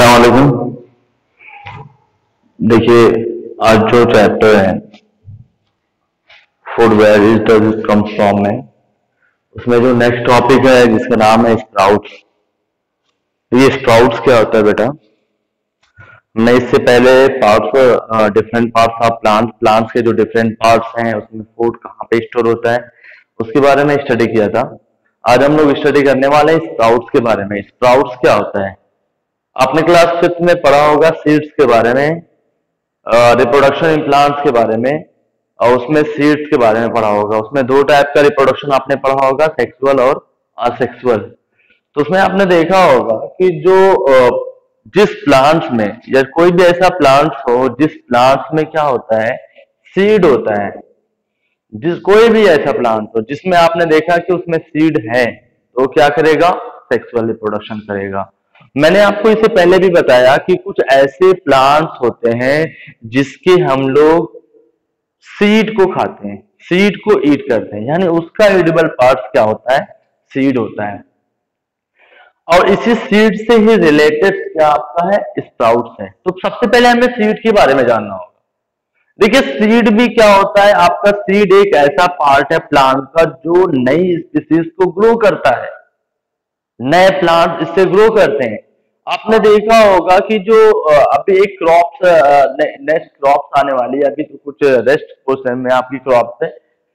अस्सलाम देखिए, आज जो चैप्टर है food where is does it comes from में, उसमें जो नेक्स्ट टॉपिक है, जिसका नाम है स्प्राउट्स ये स्प्राउट्स क्या होता है बेटा? मैं इससे पहले parts different parts of plants plants के जो डिफरेंट पार्ट्स हैं, उसमें फ़ूड कहाँ पे स्टोर होता है, उसके बारे में स्टडी किया था। आज हम लोग स्टडी करने वाले हैं स्प्राउट्स के बारे में। स्प्राउट्स क्या होता है? आपने क्लास फिफ्थ में पढ़ा होगा सीड्स के बारे में रिप्रोडक्शन इन प्लांट्स के बारे में, और उसमें सीड्स के बारे में पढ़ा होगा। उसमें दो टाइप का रिप्रोडक्शन आपने पढ़ा होगा सेक्सुअल और असेक्सुअल तो उसमें आपने देखा होगा कि जो जिस प्लांट्स में, या कोई भी ऐसा प्लांट्स हो, जिस प्लांट्स में क्या होता है सीड होता है, जिस, कोई भी ऐसा प्लांट हो, जिसमें आपने देखा कि उसमें सीड है तो क्या करेगा? सेक्सुअल रिप्रोडक्शन करेगा। मैंने आपको इसे पहले भी बताया कि कुछ ऐसे प्लांट्स होते हैं जिसके हम लोग सीड को खाते हैं सीड को ईट करते हैं। यानी उसका एडिबल पार्ट क्या होता है? सीड होता है। और इसी सीड से ही रिलेटेड क्या आपका है? स्प्राउट्स है। तो सबसे पहले हमें सीड के बारे में जानना होगा। देखिए सीड भी क्या होता है? आपका सीड एक ऐसा पार्ट है प्लांट का जो नई स्पीसीज को ग्रो करता है। नए प्लांट इससे ग्रो करते हैं। आपने देखा होगा कि जो अभी एक क्रॉप नेक्स्ट क्रॉप आने वाली है, अभी तो कुछ रेस्ट पोर्सन में आपकी क्रॉप है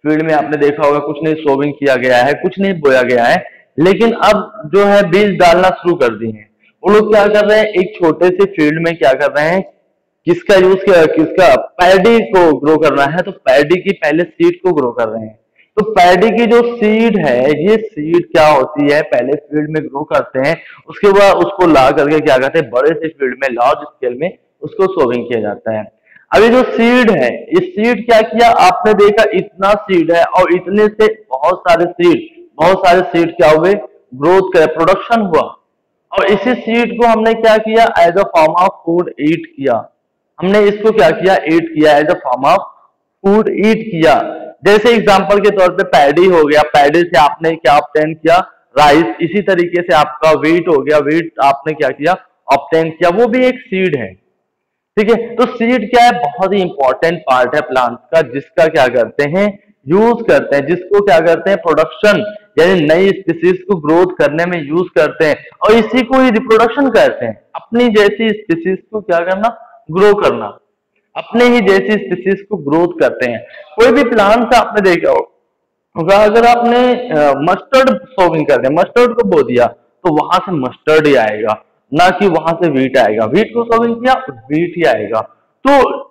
फ़ील्ड में आपने देखा होगा कुछ नहीं सोविंग किया गया है, कुछ नहीं बोया गया है, लेकिन अब जो है बीज डालना शुरू कर दिए हैं। वो लोग क्या कर रहे हैं, एक छोटे से फ़ील्ड में क्या कर रहे हैं, किसका यूज़ किया, किसका पैडी को ग्रो करना है तो पैडी की पहले सीड को ग्रो कर रहे हैं। तो पैडी की जो सीड है, ये सीड क्या होती है? पहले फ़ील्ड में ग्रो करते हैं, उसके बाद उसको ला करके क्या करते हैं? बड़े से फ़ील्ड में लार्ज स्केल में उसको सोविंग किया जाता है। अभी जो सीड है इस सीड क्या किया? आपने देखा इतना सीड है और इतने से बहुत सारे सीड बहुत सारे सीड क्या हुए? ग्रोथ करे प्रोडक्शन हुआ। और इसी सीड को हमने क्या किया? As a form of food eat किया। हमने इसको क्या किया? ईट किया। As a form of food eat किया। जैसे एग्ज़ाम्पल के तौर पे पैडी हो गया पैडी से आपने क्या ऑप्टेन किया? राइस इसी तरीके से आपका वीट हो गया वीट आपने क्या किया? ऑप्टेन किया। वो भी एक सीड है। ठीक है? तो सीड क्या है? बहुत ही इंपॉर्टेंट पार्ट है प्लांट का, जिसका क्या करते हैं? यूज़ करते हैं। जिसको क्या करते हैं? प्रोडक्शन यानी नई स्पीसीज को ग्रोथ करने में यूज़ करते हैं। और इसी को ही रिप्रोडक्शन करते हैं। अपनी जैसी स्पीसीज को क्या करना? ग्रो करना। अपने ही जैसी स्पीसीज को ग्रोथ करते हैं। कोई भी प्लांट आपने देखा होगा, अगर आपने मस्टर्ड सोविंग कर दिया मस्टर्ड को बो दिया तो वहाँ से मस्टर्ड ही आएगा। ना कि वहाँ से वीट आएगा। वीट को सोविंग किया वीट ही आएगा। तो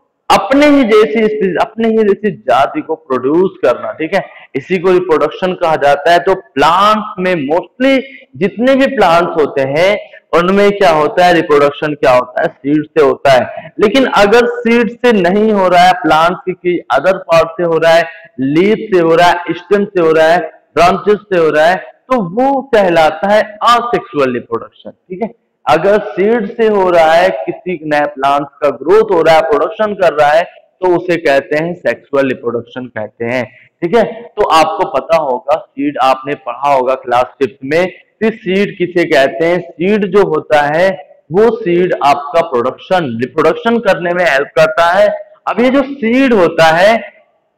अपने ही जैसी अपने ही जैसी जाति को प्रोड्यूस करना, ठीक है? इसी को रिप्रोडक्शन कहा जाता है। तो प्लांट्स में मोस्टली जितने भी प्लांट्स होते हैं, उनमें क्या होता है? रिप्रोडक्शन क्या होता है? सीड से होता है। लेकिन अगर सीड से नहीं हो रहा है प्लांट की अदर पार्ट से हो रहा है लीफ से हो रहा है स्टेम से हो रहा है ब्रांचेस से हो रहा है तो वो कहलाता है असेक्सुअल रिप्रोडक्शन ठीक है? अगर सीड से हो रहा है, किसी नए प्लांट का ग्रोथ हो रहा है प्रोडक्शन कर रहा है तो उसे कहते हैं सेक्सुअल रिप्रोडक्शन कहते हैं। ठीक है? तो आपको पता होगा सीड आपने पढ़ा होगा क्लास फिफ्थ में, कि सीड किसे कहते हैं? सीड जो होता है, वो सीड आपका प्रोडक्शन रिप्रोडक्शन करने में हेल्प करता है। अब ये जो सीड होता है,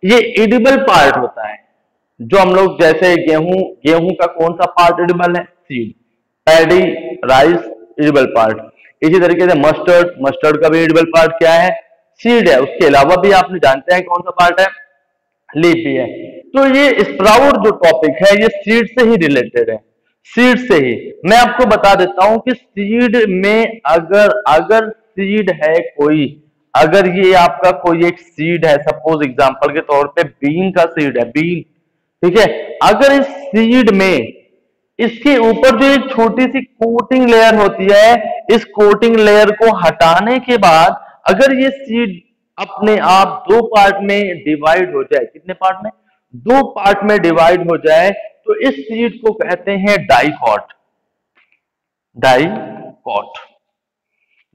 ये इडिबल पार्ट होता है। जो हम लोग जैसे गेहूँ गेहूँ का कौन सा पार्ट एडिबल है? Seed paddy rice edible part इसी तरीके से मस्टर्ड मस्टर्ड का भी एडिबल पार्ट क्या है? सीड है। उसके अलावा भी आपने जानते हैं कौन सा पार्ट है? लीफ भी है। तो ये स्प्राउट जो टॉपिक है, ये सीड से ही रिलेटेड है। सीड से ही। मैं आपको बता देता हूँ कि सीड में अगर अगर सीड है कोई, अगर ये आपका कोई एक सीड है सपोज़ एग्जांपल के तौर पे बीन का सीड है बीन ठीक है? अगर इस सीड में इसके ऊपर जो एक छोटी सी कोटिंग लेयर होती है, इस कोटिंग लेयर को हटाने के बाद अगर ये सीड अपने आप दो पार्ट में डिवाइड हो जाए, कितने पार्ट में? दो पार्ट में डिवाइड हो जाए तो इस सीड को कहते हैं डाइकॉट डाइकॉट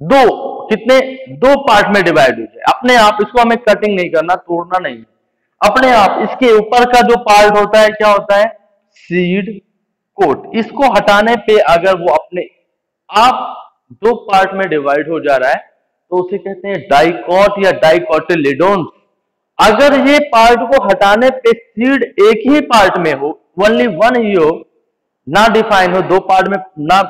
दो, कितने? दो पार्ट में डिवाइड हो जाए। अपने आप, इसको हमें कटिंग नहीं करना, तोड़ना नहीं। अपने आप, इसके ऊपर का जो पार्ट होता है, क्या होता है? सीड कोट, इसको हटाने पे अगर वो अपने आप दो पार्ट में डिवाइड हो जा रहा है तो उसे कहते हैं डाइकॉट या डाइकॉटिलिडोन अगर ये पार्ट को हटाने पे सीड एक ही पार्ट में हो ओनली वन ही हो, ना डिफाइन हो, दो पार्ट में ना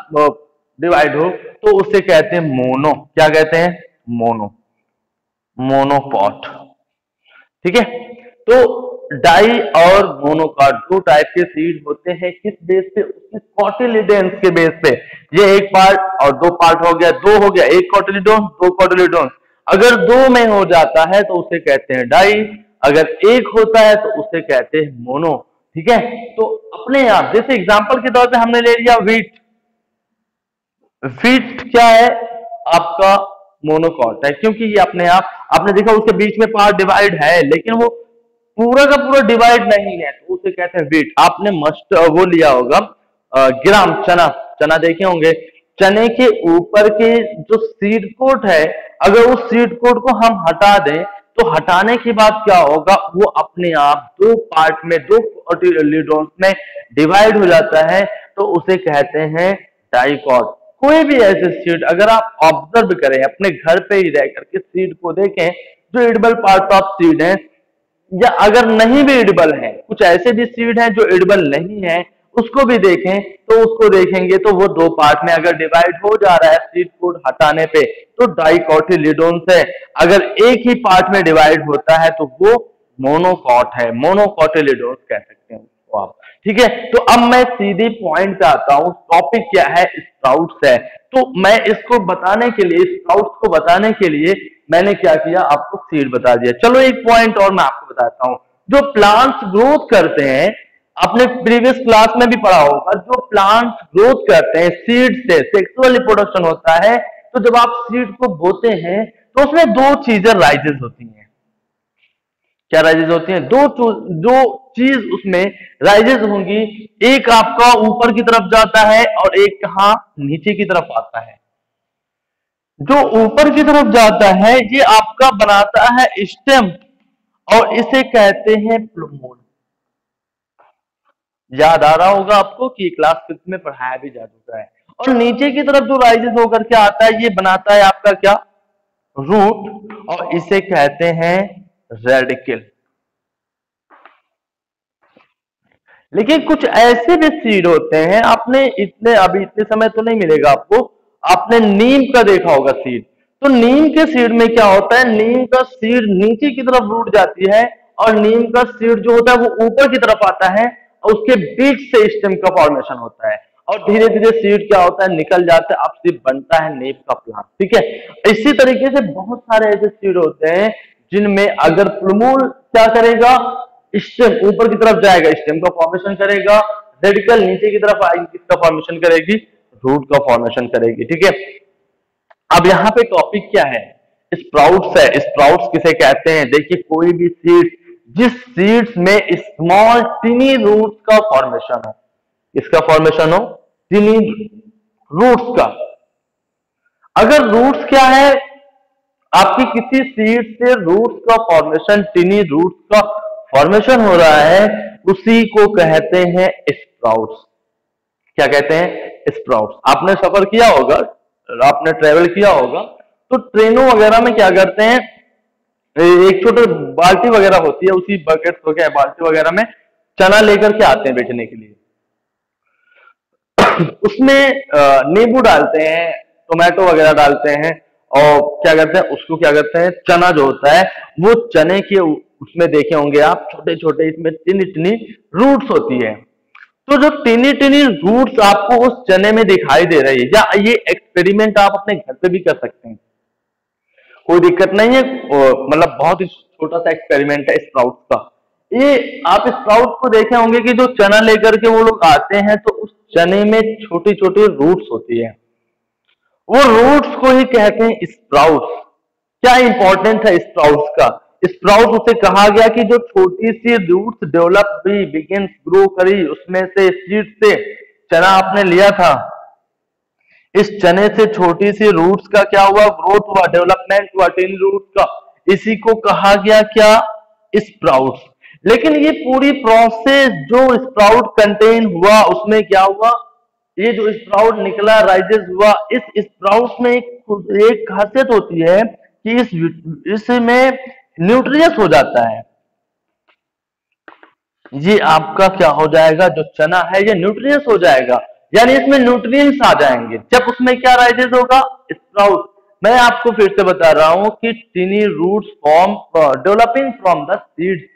डिवाइड हो तो उसे कहते हैं मोनो क्या कहते हैं? मोनो मोनोपॉट ठीक है? तो डाई और मोनोकार्ड दो टाइप के सीड होते हैं। किस बेस पे? उसके कॉटिलिडेंस के बेस पे। ये एक पार्ट और दो पार्ट हो गया, दो हो गया। एक कॉटिलिडोन दो कॉटिलिडोन अगर दो में हो जाता है तो उसे कहते हैं डाई। अगर एक होता है तो उसे कहते हैं मोनो। ठीक है? तो अपने आप, जैसे एग्ज़ाम्पल के तौर पर हमने ले लिया वीट वीट क्या है? आपका मोनोकॉट है क्योंकि ये अपने आप, आपने देखा उसके बीच में पार्ट डिवाइड है, लेकिन वो पूरा का पूरा डिवाइड नहीं है तो उसे कहते हैं वीट आपने मस्ट वो लिया होगा ग्राम, चना। चना देखे होंगे। चने के ऊपर के जो सीड कोट है, अगर उस सीड कोट को हम हटा दें तो हटाने के बाद क्या होगा? वो अपने आप दो पार्ट में, दो लीडोन्स में डिवाइड हो जाता है तो उसे कहते हैं डाइकॉट कोई भी ऐसे सीड अगर आप ऑब्ज़र्व करें, अपने घर पे ही रह करके सीड को देखें, जो एडिबल पार्ट ऑफ़ सीड है या अगर नहीं भी इडबल है, कुछ ऐसे भी सीड हैं जो इडबल नहीं है, उसको भी देखें तो उसको देखेंगे तो वो दो पार्ट में अगर डिवाइड हो जा रहा है सीड कोड हटाने पे तो डाइकॉटिलिडोन से अगर एक ही पार्ट में डिवाइड होता है तो वो मोनोकॉट है, मोनोकॉटिलिडोन कह सकते हैं उसको आप। ठीक है? तो अब मैं सीधी पॉइंट पे आता हूँ टॉपिक क्या है? स्प्राउट्स है। तो मैं इसको बताने के लिए स्प्राउट्स को बताने के लिए मैंने क्या किया? आपको सीड बता दिया। चलो एक पॉइंट और मैं आपको बताता हूँ। जो प्लांट्स ग्रोथ करते हैं, आपने प्रीवियस क्लास में भी पढ़ा होगा, जो प्लांट्स ग्रोथ करते हैं सीड से सेक्सुअल रिप्रोडक्शन होता है तो जब आप सीड को बोते हैं तो उसमें दो चीज़ें राइजेस होती हैं। क्या राइजेस होती हैं? दो दो चीज़ उसमें राइजेस होंगी। एक आपका ऊपर की तरफ़ जाता है और एक कहा नीचे की तरफ़ आता है। जो ऊपर की तरफ़ जाता है, ये आपका बनाता है स्टेम, और इसे कहते हैं प्लूमोन। याद आ रहा होगा आपको कि क्लास फिफ्थ में पढ़ाया भी जा चुका है। और नीचे की तरफ़ जो राइजेस होकर के आता है, ये बनाता है आपका क्या? रूट और इसे कहते हैं रेडिकल लेकिन कुछ ऐसे भी सीड होते हैं, आपने इतने, अभी इतने समय तो नहीं मिलेगा आपको आपने नीम का देखा होगा सीड तो नीम के सीड में क्या होता है? नीम का सीड नीचे की तरफ़ रूट जाती है और नीम का सीड जो होता है वो ऊपर की तरफ़ आता है और उसके बीच से स्टेम का फॉर्मेशन होता है। और धीरे धीरे सीड क्या होता है? निकल जाता है अब सिर्फ़ बनता है नीम का प्लांट ठीक है? इसी तरीके से बहुत सारे ऐसे सीड होते हैं जिनमें अगर प्लमूल क्या करेगा? स्टेम ऊपर की तरफ़ जाएगा स्टेम का फॉर्मेशन करेगा रेडिकल नीचे की तरफ़ आएगी किसका फॉर्मेशन करेगी। रूट का फॉर्मेशन करेगी, ठीक है? अब यहाँ पे टॉपिक क्या है? स्प्राउट्स है। स्प्राउट्स किसे कहते हैं? देखिए, कोई भी सीड जिस सीड्स में स्मॉल टिनी रूट्स का फॉर्मेशन हो इसका फॉर्मेशन हो? टिनी रूट्स का। अगर रूट्स क्या है? आपकी किसी सीड से रूट्स का फॉर्मेशन टिनी रूट्स का फॉर्मेशन हो रहा है, उसी को कहते हैं स्प्राउट्स क्या कहते हैं? स्प्राउट्स आपने सफ़र किया होगा, आपने ट्रेवल किया होगा तो ट्रेनों वगैरह में क्या करते हैं? एक छोटे बाल्टी वगैरह होती है, उसी बकेट वगैरह बाल्टी वगैरह में चना लेकर के आते हैं बेचने के लिए। उसमें नींबू डालते हैं टोमेटो वगैरह डालते हैं, और क्या करते हैं, उसको क्या करते हैं, चना जो होता है, वो चने के उसमें देखे होंगे आप छोटे छोटे इसमें टिनी टिनी रूट्स होती है। तो जो टिनी टिनी रूट्स आपको उस चने में दिखाई दे रही है, या ये एक्सपेरिमेंट आप अपने घर पे भी कर सकते हैं। कोई दिक्कत नहीं है मतलब बहुत ही छोटा सा एक्सपेरिमेंट है स्प्राउट का। ये आप स्प्राउट को देखे होंगे कि जो चना लेकर के वो लोग आते हैं तो उस चने में छोटी छोटी रूट्स होती है। वो रूट्स को ही कहते हैं स्प्राउट्स क्या इंपॉर्टेंट है स्प्राउट्स का? स्प्राउट उसे कहा गया कि जो छोटी सी रूट्स डेवलप हुई बिगिन ग्रो करी, उसमें से सीड से चना आपने लिया था। इस चने से छोटी सी रूट्स का क्या हुआ? ग्रोथ हुआ डेवलपमेंट हुआ टिन रूट का। इसी को कहा गया क्या? स्प्राउट्स लेकिन ये पूरी प्रोसेस जो स्प्राउट कंटेन हुआ, उसमें क्या हुआ? ये जो स्प्राउट निकला राइजेस हुआ, इस स्प्राउट में एक एक खासियत होती है कि इस इसमें न्यूट्रियस हो जाता है। ये आपका क्या हो जाएगा? जो चना है, ये न्यूट्रियस हो जाएगा। यानी इसमें न्यूट्रिएंट्स आ जाएँगे। जब उसमें क्या राइजेस होगा? स्प्राउट मैं आपको फिर से बता रहा हूँ कि tiny roots form developing from the seed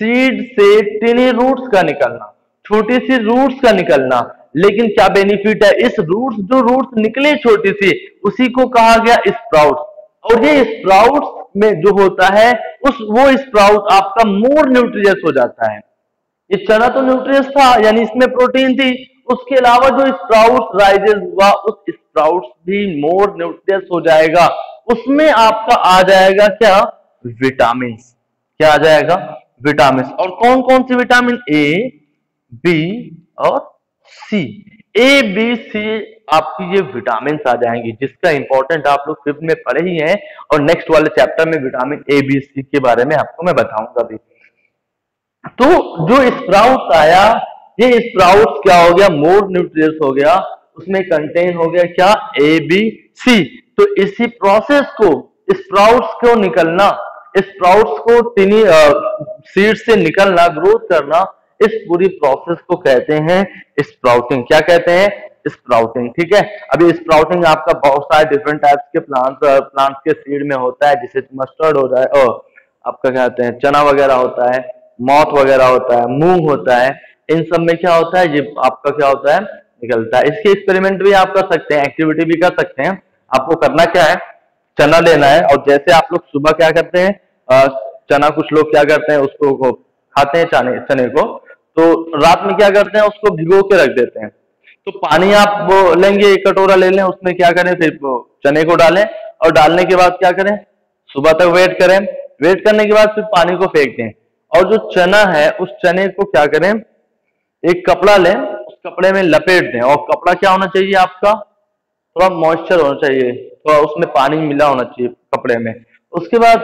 seed से टिनी रूट्स का निकलना। छोटी सी रूट्स का निकलना। लेकिन क्या बेनिफिट है? इस रूट्स जो रूट्स निकले छोटी सी, उसी को कहा गया स्प्राउट और ये स्प्राउट में जो होता है, उस, वो स्प्राउट आपका मोर न्यूट्रियस हो जाता है। ये चना तो न्यूट्रियस था, यानी इसमें प्रोटीन थी। उसके अलावा जो स्प्राउट राइजेस हुआ, उस स्प्राउट भी मोर न्यूट्रियस हो जाएगा। उसमें आपका आ जाएगा क्या? विटामिन क्या आ जाएगा? विटामिन और कौन कौन सी विटामिन ए बी और सी ए बी सी आपकी ये विटामिन आ जाएँगी, जिसका इंपॉर्टेंट आप लोग फिफ्थ में पढ़े ही हैं और नेक्स्ट वाले चैप्टर में विटामिन ए बी सी के बारे में आपको मैं बताऊँगा भी। तो जो स्प्राउट आया, ये स्प्राउट क्या हो गया? मोर न्यूट्रियस हो गया, उसमें कंटेन हो गया क्या? ए बी सी तो इसी प्रोसेस को स्प्राउट्स को निकलना स्प्राउट्स को टिनी सीड से निकलना ग्रोथ करना, इस पूरी प्रोसेस को कहते हैं स्प्राउटिंग क्या कहते हैं? स्प्राउटिंग ठीक है? अभी स्प्राउटिंग आपका बहुत सारे डिफरेंट टाइप्स के प्लांट्स प्लांट्स के सीड में होता है, जिसे मस्टर्ड हो जाए और आपका क्या कहते हैं, चना वगैरह होता है मौत वगैरह होता है, मूंग होता है, इन सब में क्या होता है, ये आपका क्या होता है, निकलता है। इसके एक्सपेरिमेंट भी आप कर सकते हैं एक्टिविटी भी कर सकते हैं। आपको करना क्या है? चना लेना है, और जैसे आप लोग सुबह क्या करते हैं चना कुछ लोग क्या करते हैं, उसको खाते हैं, चने चने को तो रात में क्या करते हैं, उसको भिगो के रख देते हैं। तो पानी आप लेंगे, एक कटोरा ले लें, उसमें क्या करें, फिर चने को डालें और डालने के बाद क्या करें, सुबह तक वेट करें। वेट करने के बाद फिर पानी को फेंक दें। और जो चना है, उस चने को क्या करें, एक कपड़ा लें, उस कपड़े में लपेट दें। और कपड़ा क्या होना चाहिए आपका? थोड़ा मॉइस्चर होना चाहिए, थोड़ा उसमें पानी मिला होना चाहिए कपड़े में। उसके बाद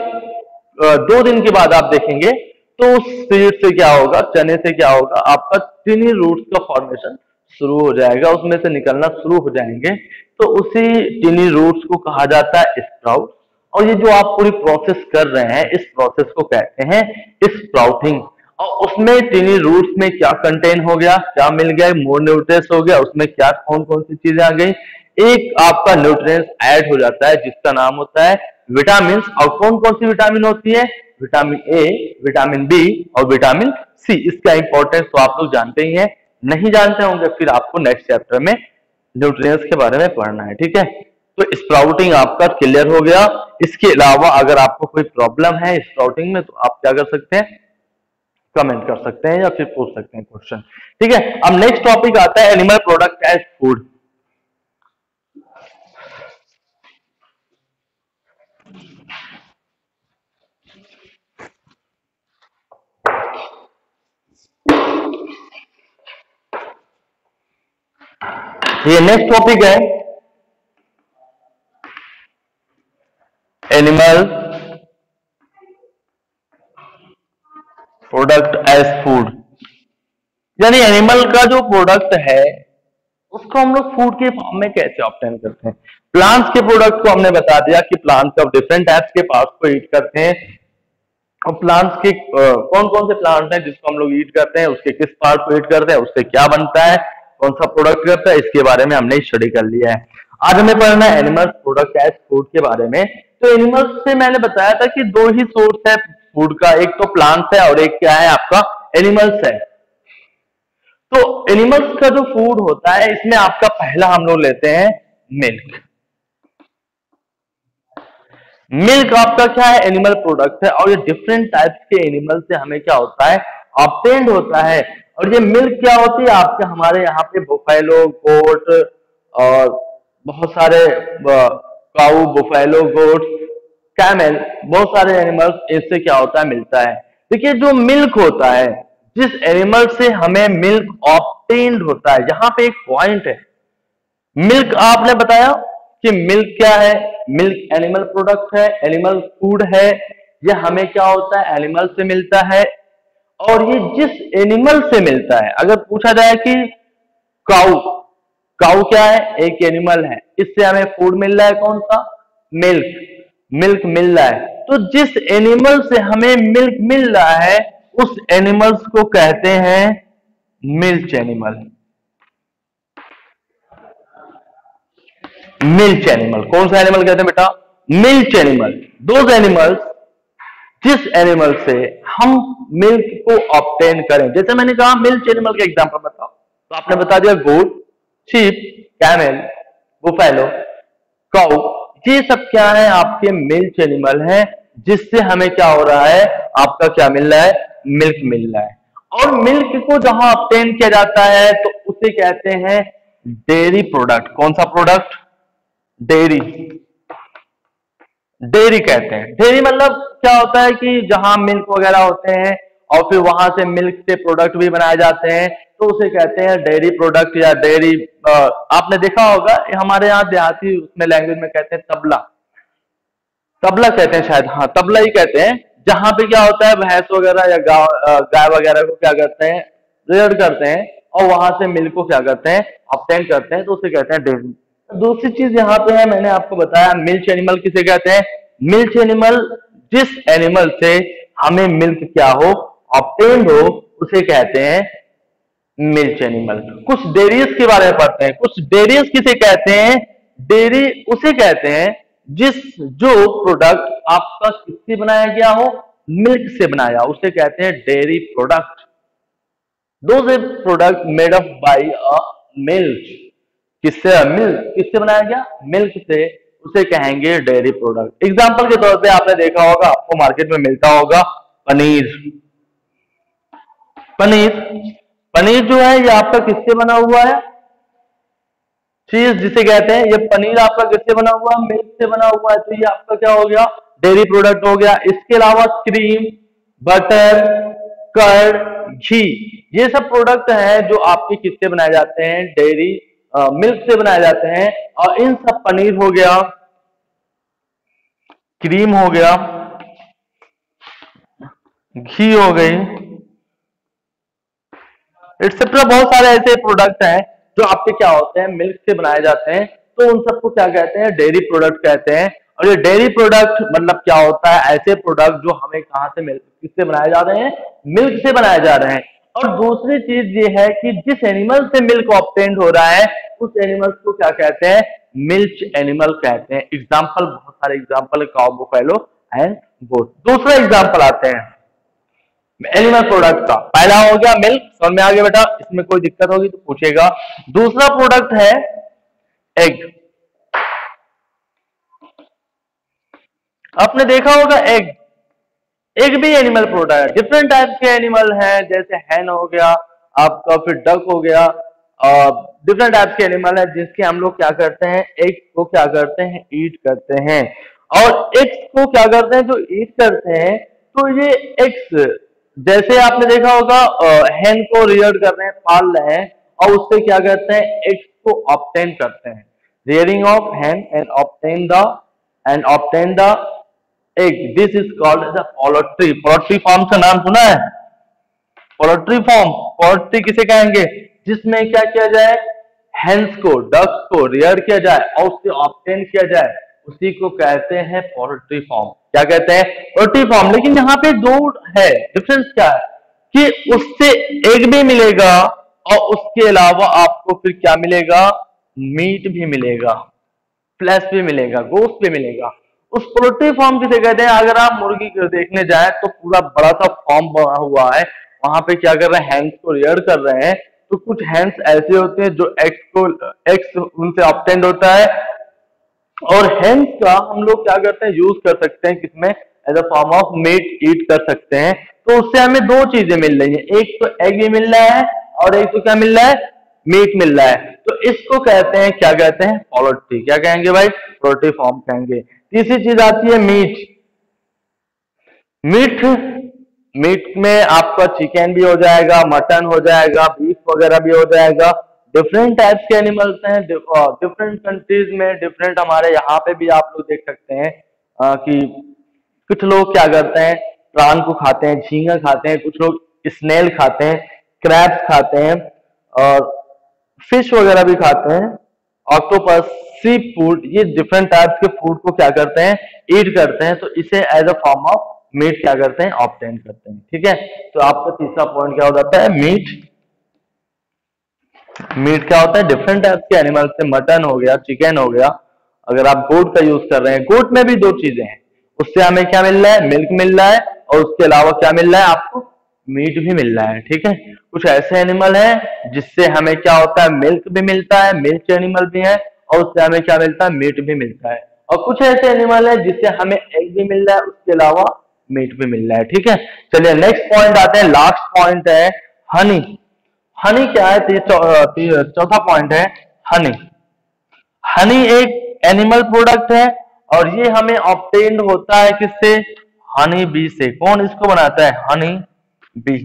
दो दिन के बाद आप देखेंगे तो उस सीड से क्या होगा, चने से क्या होगा, आपका टिनी रूट का फॉर्मेशन शुरू हो जाएगा, उसमें से निकलना शुरू हो जाएँगे। तो उसी टिनी रूट्स को कहा जाता है स्प्राउट और ये जो आप पूरी प्रोसेस कर रहे हैं, इस प्रोसेस को कहते हैं स्प्राउटिंग और उसमें टिनी रूट्स में क्या कंटेन हो गया, क्या मिल गया मोर न्यूट्रिएंट्स हो गया, उसमें क्या कौन कौन सी चीज़ें आ गई? एक आपका न्यूट्रिएंट्स ऐड हो जाता है, जिसका नाम होता है विटामिन और कौन कौन सी विटामिन होती है? विटामिन ए विटामिन बी और विटामिन सी इसका इंपॉर्टेंस तो आप लोग जानते ही हैं। नहीं जानते होंगे, फिर आपको नेक्स्ट चैप्टर में न्यूट्रिएंट्स के बारे में पढ़ना है, ठीक है? तो स्प्राउटिंग आपका क्लियर हो गया। इसके अलावा अगर आपको कोई प्रॉब्लम है स्प्राउटिंग में तो आप क्या कर सकते हैं? कमेंट कर सकते हैं या फिर पूछ सकते हैं क्वेश्चन ठीक है? अब नेक्स्ट टॉपिक आता है एनिमल प्रोडक्ट एज फ़ूड ये नेक्स्ट टॉपिक है। एनिमल प्रोडक्ट एज फ़ूड यानी एनिमल का जो प्रोडक्ट है, उसको हम लोग फ़ूड के फॉर्म में कैसे ऑप्टेन करते हैं? प्लांट्स के प्रोडक्ट को हमने बता दिया कि प्लांट्स ऑफ़ डिफरेंट टाइप्स के पार्ट्स को ईट करते हैं। और प्लांट्स के कौन कौन से प्लांट हैं जिसको हम लोग ईट करते हैं, उसके किस पार्ट को ईट करते हैं, उससे क्या बनता है? कौन सा प्रोडक्ट करता है इसके बारे में हमने स्टडी कर लिया है। आज हमें पढ़ना है एनिमल्स प्रोडक्ट एज फ़ूड के बारे में। तो एनिमल्स से मैंने बताया था कि दो ही सोर्स है फ़ूड का। एक तो प्लांट्स है और एक क्या है आपका एनिमल्स है। तो एनिमल्स का जो फ़ूड होता है, इसमें आपका पहला हम लोग लेते हैं मिल्क मिल्क आपका क्या है? एनिमल प्रोडक्ट है। और ये डिफरेंट टाइप्स के एनिमल से हमें क्या होता है? ऑप्टेंड होता है। और ये मिल्क क्या होती है? आपके, हमारे यहाँ पे बुफेलो, गोट और बहुत सारे काऊ, बुफेलो, गोट, कैमल, बहुत सारे एनिमल्स इससे क्या होता है? मिलता है। देखिए, जो मिल्क होता है, जिस एनिमल से हमें मिल्क ऑप्टेन्ड होता है, यहाँ पे एक पॉइंट है। मिल्क आपने बताया कि मिल्क क्या है? मिल्क एनिमल प्रोडक्ट है एनिमल फ़ूड है, यह हमें क्या होता है? एनिमल से मिलता है। और ये जिस एनिमल से मिलता है, अगर पूछा जाए कि काउ काउ क्या है? एक एनिमल है। इससे हमें फ़ूड मिल रहा है कौन सा? मिल्क मिल्क मिल रहा है। तो जिस एनिमल से हमें मिल्क मिल रहा है, उस एनिमल्स को कहते हैं मिल्च एनिमल मिल्च एनिमल कौन सा एनिमल कहते हैं बेटा? मिल्च एनिमल दोज एनिमल्स जिस एनिमल से हम मिल्क को ऑप्टेन करें। जैसे मैंने कहा मिल्च एनिमल का एग्ज़ाम्पल बताओ। तो आपने बता दिया goat sheep camel buffalo cow ये सब क्या है? आपके मिल्च एनिमल है जिससे हमें क्या हो रहा है? आपका क्या मिल रहा है? मिल्क मिल रहा है। और मिल्क को जहाँ ऑप्टेन किया जाता है तो उसे कहते हैं डेयरी प्रोडक्ट कौन सा प्रोडक्ट डेयरी डेयरी कहते हैं। डेयरी मतलब क्या होता है कि जहाँ मिल्क वगैरह होते हैं और फिर वहाँ से मिल्क से प्रोडक्ट भी बनाए जाते हैं तो उसे कहते हैं डेयरी प्रोडक्ट या डेयरी आपने देखा होगा, हमारे यहाँ देहाती उसमें लैंग्वेज में कहते हैं तबला। तबला कहते हैं शायद हाँ तबला ही कहते हैं, जहाँ पे क्या होता है, भैंस वगैरह या गाय वगैरह को क्या करते हैं रेड करते हैं और वहाँ से मिल्क को क्या करते हैं ऑप्टेन करते हैं तो उसे कहते हैं डेयरी। दूसरी चीज़ यहाँ पे है, मैंने आपको बताया मिल्च एनिमल किसे कहते हैं? मिल्च एनिमल जिस एनिमल से हमें मिल्क क्या हो ऑप्टेन हो, उसे कहते हैं मिल्क एनिमल कुछ डेरियस के बारे में पढ़ते हैं। कुछ डेरियस किसे कहते हैं? डेरी उसे कहते हैं जिस, जो प्रोडक्ट आपका किससे बनाया गया हो? मिल्क से बनाया, उसे कहते हैं डेयरी प्रोडक्ट दो product made of by a milk किससे? मिल्क। किससे बनाया गया? मिल्क से। उसे कहेंगे डेयरी प्रोडक्ट। एग्ज़ाम्पल के तौर पे आपने देखा होगा, आपको मार्केट में मिलता होगा, पनीर। पनीर। पनीर जो है, ये आपका किससे बना हुआ है? चीज़ जिसे कहते हैं, ये पनीर आपका किससे बना हुआ है? मिल्क से बना हुआ है। तो ये आपका क्या हो गया? डेयरी प्रोडक्ट हो गया। इसके अलावा क्रीम बटर कर्ड घी। ये सब प्रोडक्ट हैं जो आपके किससे बनाए जाते हैं? डेयरी मिल्क से बनाए जाते हैं और इन सब पनीर हो गया, क्रीम हो गया, घी हो गई। एक्सेट्रा बहुत सारे ऐसे प्रोडक्ट हैं जो आपके क्या होते हैं, मिल्क से बनाए जाते हैं। तो उन सबको क्या कहते हैं डेयरी प्रोडक्ट कहते हैं। और ये डेयरी प्रोडक्ट मतलब क्या होता है, ऐसे प्रोडक्ट जो हमें कहाँ से मिल्क किससे बनाए जा रहे हैं? मिल्क से बनाए जा रहे हैं। और दूसरी चीज़ ये है कि जिस एनिमल से मिल्क ऑप्टेंड हो रहा है, उस एनिमल को क्या कहते हैं? मिल्च एनिमल कहते हैं। एग्ज़ाम्पल बहुत सारे example cow buffalo and goat दूसरा एग्ज़ाम्पल आते हैं। एनिमल प्रोडक्ट का। पहला हो गया मिल्क समझ में आ गया बेटा? इसमें कोई दिक्कत होगी तो पूछेगा। दूसरा प्रोडक्ट है एग आपने देखा होगा एग एक भी एनिमल प्रोडक्ट डिफरेंट टाइप के एनिमल हैं, जैसे हैन हो गया, आपका फिर डक हो गया डिफरेंट टाइप के एनिमल है, जिसके हम लोग क्या करते हैं एग्स को क्या करते हैं ईट करते हैं। और एग्स को क्या करते हैं, जो ईट करते हैं तो ये एग्स जैसे आपने देखा होगा हैन को रियर कर रहे हैं, पाल रहे हैं, और उससे क्या करते हैं एग्स को ऑप्टेन करते हैं। Rearing of hen and obtain the and obtain the egg this is called as poultry poultry farm का नाम सुना है? पोल्ट्री फार्म पोल्ट्री किसे कहेंगे? जिसमें क्या किया जाए? हेंस को डक्स को रियर किया जाए और उससे ऑप्टेन किया जाए। उसी को कहते हैं पोल्ट्री फॉर्म क्या कहते हैं? पोल्ट्री फार्म लेकिन यहाँ पे दो है। डिफरेंस क्या है? कि उससे एग भी मिलेगा और उसके अलावा आपको फिर क्या मिलेगा? मीट भी मिलेगा। फ्लैश भी मिलेगा। गोश्त भी मिलेगा। उस पोल्ट्री फार्म किसे कहते हैं अगर आप मुर्गी देखने जाए तो पूरा बड़ा सा फॉर्म बना हुआ है। वहाँ पे क्या कर रहे हैं हैंड्स को रियर कर रहे हैं। तो कुछ हैंड्स ऐसे होते हैं जो एक्स को एक्स उनसे ऑप्टेंड होता है। और हैंड्स का हम लोग क्या करते हैं यूज़ कर सकते हैं किसमें? As a form of meat eat कर सकते हैं। तो उससे हमें दो चीज़ें मिल रही है। एक तो एग भी मिल रहा है और एक तो क्या मिल रहा है? मीट मिल रहा है। तो इसको कहते हैं क्या कहते हैं? पोल्ट्री क्या कहेंगे भाई? पोल्ट्री फॉर्म कहेंगे। तीसरी चीज़ आती है मीट मीट मीट में आपका चिकन भी हो जाएगा मटन हो जाएगा बीफ वगैरह भी हो जाएगा। डिफरेंट टाइप्स के एनिमल्स हैं डिफरेंट कंट्रीज़ में डिफरेंट हमारे यहाँ पे भी आप लोग देख सकते हैं आ, कि कुछ लोग क्या करते हैं प्राण को खाते हैं झींगा खाते हैं कुछ लोग स्नेल खाते हैं क्रैब्स खाते हैं और फ़िश वगैरह भी खाते हैं, ऑक्टोपस सी फ़ूड, ये डिफरेंट टाइप्स के फ़ूड को क्या करते हैं ईट करते हैं तो इसे as a form of meat क्या करते हैं ऑप्टेन करते हैं, ठीक है? तो आपका तीसरा पॉइंट क्या हो जाता है मीट मीट क्या होता है डिफरेंट टाइप्स के एनिमल से मटन हो गया चिकन हो गया, अगर आप गोट का यूज़ कर रहे हैं गोट में भी दो चीज़ें हैं, उससे हमें क्या मिल रहा है मिल्क मिल रहा है, और उसके अलावा क्या मिल रहा है, आपको मीट भी मिल रहा है, ठीक है? कुछ ऐसे एनिमल है जिससे हमें क्या होता है मिल्क भी मिलता है मिल्क एनिमल भी है, और उससे हमें क्या मिलता है मीट भी मिलता है। और कुछ ऐसे एनिमल है जिससे हमें एग भी मिल रहा है, उसके अलावा मीट भी मिल रहा है, ठीक है? चलिए नेक्स्ट पॉइंट आते हैं लास्ट पॉइंट है हनी हनी क्या है? चौथा पॉइंट है हनी हनी एक एनिमल प्रोडक्ट है, और ये हमें ऑप्टेन्ड होता है किससे? हनी बी से। कौन इसको बनाता है? हनी बी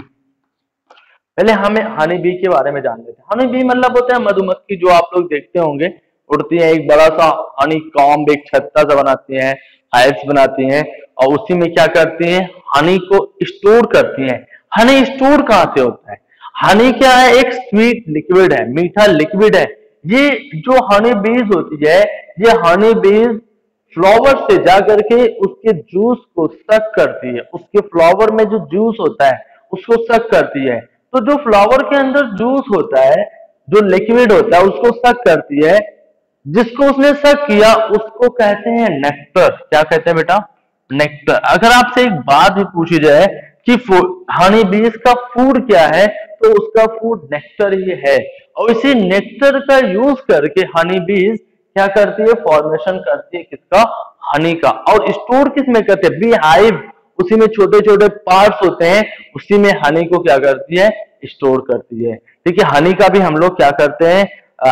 पहले हमें हनी बी के बारे में जान लेते हैं हनी बी मतलब होता है मधुमक्खी जो आप लोग देखते होंगे, उड़ती है, एक बड़ा सा हनी कॉम्ब, एक छत्ता सा बनाती है हाइट्स बनाती हैं, और उसी में क्या करती हैं, हनी को स्टोर करती हैं। हनी स्टोर कहाँ से होता है? हनी क्या है, एक स्वीट लिक्विड है, मीठा लिक्विड है। ये जो हनी बीज होती है, ये हनी बीज फ्लावर से जा करके उसके जूस को सक करती है। उसके फ्लावर में जो जूस होता है, उसको सक करती है। तो जो फ्लावर के अंदर जूस होता है, जो लिक्विड होता है, उसको सक करती है। जिसको उसने सक किया, उसको कहते हैं नेक्टर क्या कहते हैं बेटा? नेक्टर अगर आपसे एक बात भी पूछी जाए कि हनी बीज का फ़ूड क्या है तो उसका फ़ूड नेक्टर ही है। और इसी नेक्टर का यूज़ करके हनी बीज क्या करती है? फॉर्मेशन करती है किसका? हनी का। और स्टोर किसमें करते हैं? बी हाइव उसी में छोटे छोटे पार्ट्स होते हैं, उसी में हनी को क्या करती है? स्टोर करती है। ठीक है हनी का भी हम लोग क्या करते हैं?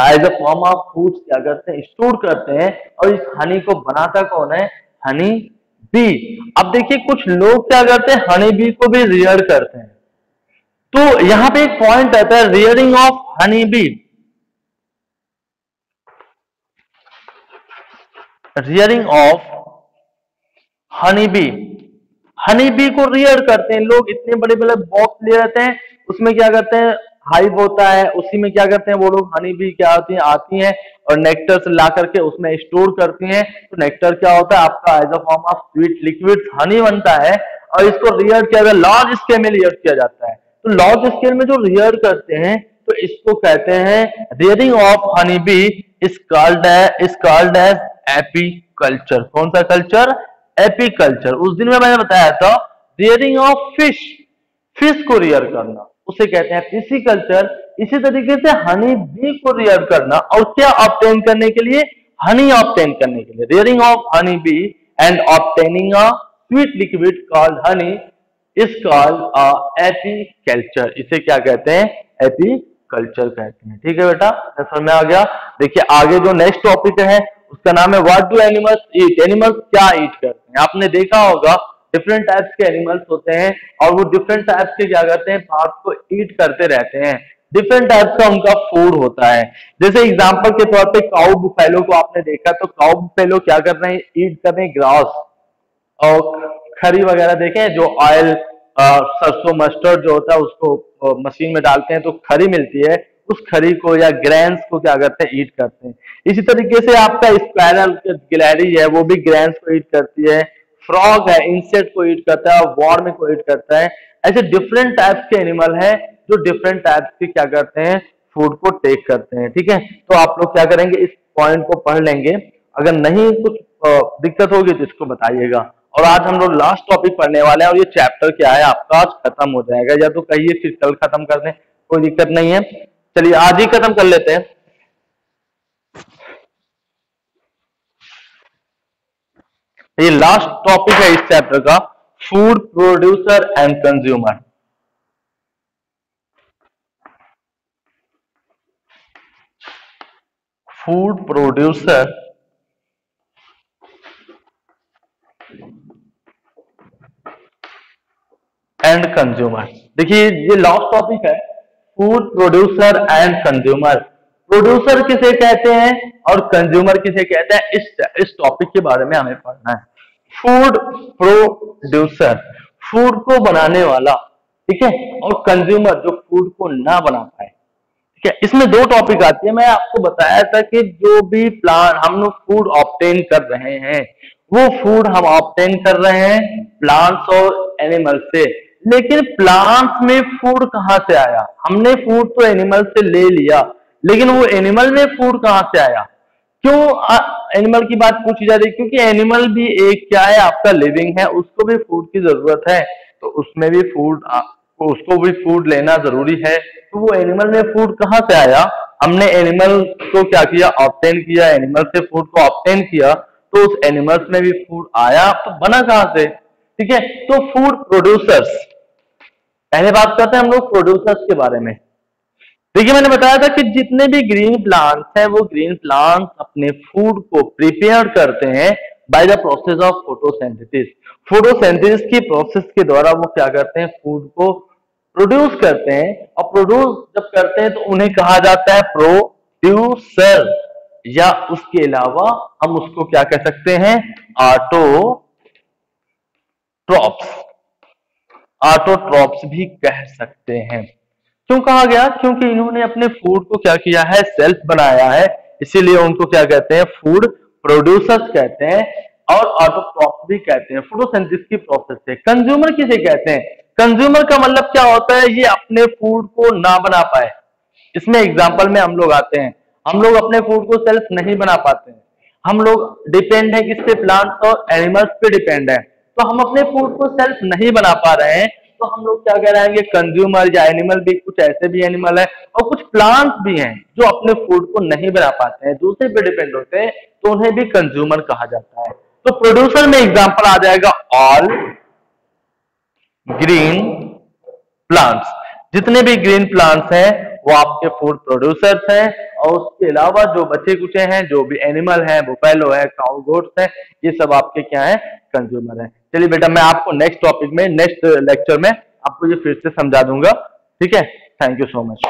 As a form of food क्या करते हैं? स्टोर करते हैं। और इस हनी को बनाता कौन है? हनी बी अब देखिए, कुछ लोग क्या करते हैं? हनी बी को भी रियर करते हैं। तो यहाँ पे एक पॉइंट आता है rearing of honey bee rearing of honey bee honey bee को रियर करते हैं। लोग इतने बड़े बड़े बॉक्स ले रहते हैं। उसमें क्या करते हैं? हाइव होता है। उसी में क्या करते हैं? वो लोग हनी भी क्या होती है? आती हैं और नेक्टर से ला करके उसमें स्टोर करती हैं। तो नेक्टर क्या होता है? आपका as a form of sweet liquid honey बनता है और इसको रियर किया जाता है। लार्ज स्केल में रियर किया जाता है। तो लार्ज स्केल में जो रियर करते हैं तो इसको कहते हैं rearing of honey bee is called is called as apiculture कौन सा कल्चर एपीकल्चर। उस दिन में मैंने बताया था रियरिंग ऑफ़ फ़िश फ़िश को रियर करना। उसे कहते हैं पिसिकल्चर इसी तरीके से हनी बी को रियर करना और क्या ऑप्टेन करने के लिए? हनी ऑप्टेन करने के लिए। Rearing of honey bee and obtaining a sweet liquid called honey is called apiculture इसे क्या कहते हैं? एपीकल्चर कहते हैं। ठीक है बेटा? समझ में आ गया? देखिए, आगे जो नेक्स्ट टॉपिक है उसका नाम है what do animals eat animals क्या ईट करते हैं? आपने देखा होगा डिफरेंट टाइप्स के एनिमल्स होते हैं और वो डिफरेंट टाइप्स के क्या करते हैं? पार्ट को ईट करते रहते हैं। डिफरेंट टाइप्स का उनका फ़ूड होता है। जैसे एग्ज़ाम्पल के तौर पे काउ बुफेलो को आपने देखा तो काउ बुफेलो क्या कर रहे हैं? ईट कर रहे हैं ग्रास और खरी वगैरह देखें, जो ऑयल सरसों मस्टर्ड जो होता है, उसको मशीन में डालते हैं तो खरी मिलती है। उस खरी को या ग्रैंस को क्या करते हैं ईट करते हैं। इसी तरीके से आपका स्पाइनल गिलैरी है, वो भी ग्रैंस को ईट करती है फ्रॉग है इंसेक्ट को ईट करता है वॉर्म को ईट करता है। ऐसे डिफरेंट टाइप्स के एनिमल है, जो डिफरेंट टाइप्स के क्या करते हैं फ़ूड को टेक करते हैं, ठीक है? तो आप लोग क्या करेंगे, इस पॉइंट को पढ़ लेंगे। अगर नहीं, कुछ दिक्कत होगी तो इसको बताइएगा। और आज हम लोग लास्ट टॉपिक पढ़ने वाले हैं और ये चैप्टर क्या है, आपका आज खत्म हो जाएगा। या तो कहिए फिर कल खत्म कर दें, कोई दिक्कत नहीं है। चलिए, आज ही खत्म कर लेते हैं। ये लास्ट टॉपिक है इस चैप्टर का food producer and consumer food producer and consumer देखिए, ये लास्ट टॉपिक है। Food producer and consumer producer किसे कहते हैं और कंज्यूमर किसे कहते हैं? इस इस टॉपिक के बारे में हमें पढ़ना है। फ़ूड प्रोड्यूसर फ़ूड को बनाने वाला, ठीक है? और कंज्यूमर जो फ़ूड को ना बना पाए। ठीक है? इसमें दो टॉपिक आती है। मैं आपको बताया था कि जो भी प्लांट हम लोग फ़ूड ऑप्टेन कर रहे हैं, वो फ़ूड हम ऑप्टेन कर रहे हैं प्लांट्स और एनिमल से। लेकिन प्लांट्स में फ़ूड कहाँ से आया? हमने फ़ूड तो एनिमल से ले लिया, लेकिन वो एनिमल में फ़ूड कहाँ से आया? क्यों एनिमल की बात पूछी जा रही क्योंकि एनिमल भी एक क्या है? आपका लिविंग है, उसको भी फ़ूड की ज़रूरत है। तो उसमें भी फ़ूड उसको भी फ़ूड लेना ज़रूरी है। तो वो एनिमल में फ़ूड कहाँ से आया? हमने एनिमल को क्या किया? ऑप्टेन किया। एनिमल से फ़ूड को ऑप्टेन किया। तो उस एनिमल्स में भी फ़ूड आया। तो बना कहाँ से? ठीक है? तो फ़ूड प्रोड्यूसर्स पहले बात करते हैं हम लोग प्रोड्यूसर्स के बारे में। देखिए, मैंने बताया था कि जितने भी ग्रीन प्लांट्स हैं, वो ग्रीन प्लांट्स अपने फ़ूड को प्रिपेयर करते हैं by the process of photosynthesis photosynthesis की प्रोसेस के द्वारा वो क्या करते हैं? फ़ूड को प्रोड्यूस करते हैं और प्रोड्यूस जब करते हैं तो उन्हें कहा जाता है प्रोड्यूसर या उसके अलावा हम उसको क्या कह सकते हैं? ऑटो ट्रॉप्स ऑटोट्रॉप्स भी कह सकते हैं। क्यों कहा गया? क्योंकि इन्होंने अपने फ़ूड को क्या किया है? सेल्फ बनाया है। इसीलिए उनको क्या कहते हैं? फ़ूड प्रोड्यूसर्स कहते हैं और ऑटोट्रॉप भी कहते हैं। फोटोसिंथेसिस की प्रोसेस है। कंज्यूमर किसे कहते हैं? कंज्यूमर का मतलब क्या होता है? ये अपने फ़ूड को ना बना पाए। इसमें एग्ज़ाम्पल में हम लोग आते हैं। हम लोग अपने फ़ूड को सेल्फ नहीं बना पाते हैं। हम लोग डिपेंड है किसपे प्लांट्स और एनिमल्स पे डिपेंड है। तो हम अपने फ़ूड को सेल्फ नहीं बना पा रहे हैं। तो हम लोग क्या कह रहे हैं कंज्यूमर या एनिमल भी, कुछ ऐसे भी एनिमल है और कुछ प्लांट्स भी हैं जो अपने फ़ूड को नहीं बना पाते हैं। दूसरे पे डिपेंड होते हैं तो उन्हें भी कंज्यूमर कहा जाता है। तो प्रोड्यूसर में एग्ज़ाम्पल आ जाएगा ऑल ग्रीन प्लांट्स जितने भी ग्रीन प्लांट्स हैं, वो आपके फ़ूड प्रोड्यूसर्स हैं और उसके अलावा जो बच्चे कुचे हैं, जो भी एनिमल है बुफेलो है काउ गोट्स है, ये सब आपके क्या है? कंज्यूमर है। चलिए बेटा, मैं आपको नेक्स्ट टॉपिक में नेक्स्ट लेक्चर में आपको ये फिर से समझा दूँगा। ठीक है? Thank you so much